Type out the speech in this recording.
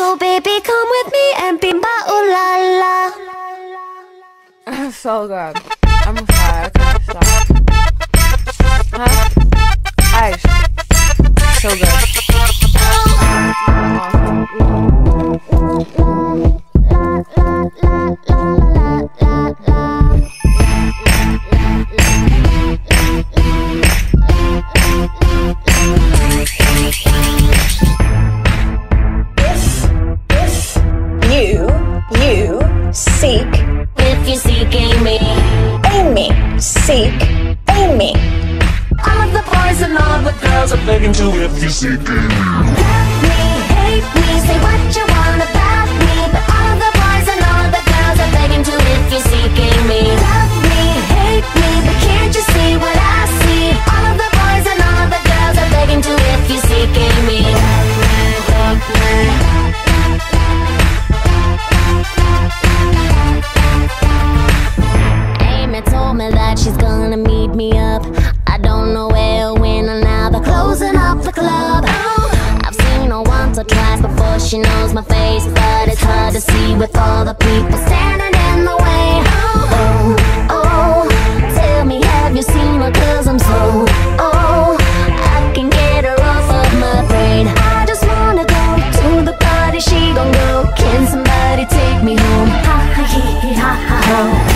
So baby, come with me and be my ooh la la. so good. I'm sorry, Huh? Ice. So good. seek. If you seek Amy, Amy, seek Amy. All of the boys and all of the girls are begging to if you seek Amy. hold me up. I don't know where, or when or now They're closing up the club. Oh, I've seen her once or twice before. She knows my face But it's hard to see with all the people standing in the way. Oh, oh, tell me have you seen her? Cause I'm so, oh I can get her off of my brain. I just wanna go to the party, she gon' go Can somebody take me home? Ha ha hee hee ha ha ho.